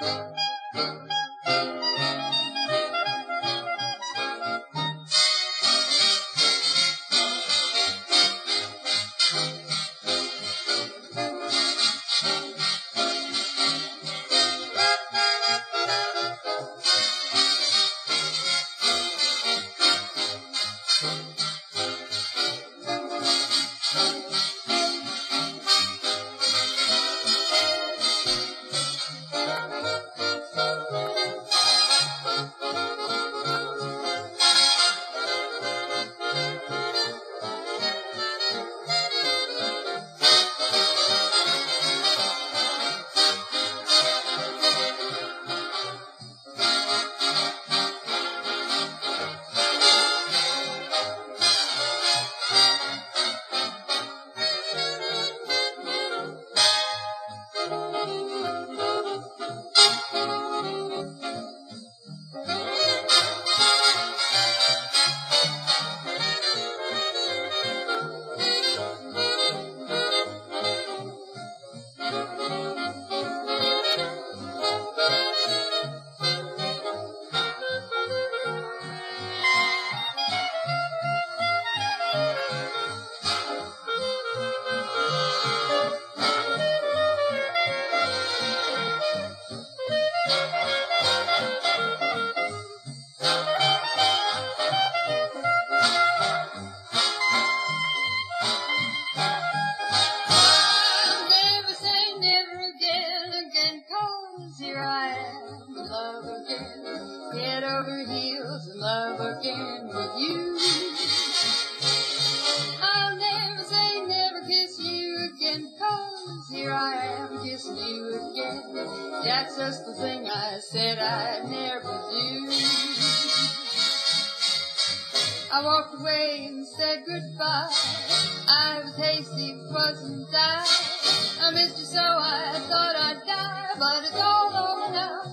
I'll again with you. I'll never say never kiss you again, 'cause here I am kissing you again. That's just the thing I said I'd never do. I walked away and said goodbye. I was hasty, wasn't I? I missed you so I thought I'd die, but it's all over now.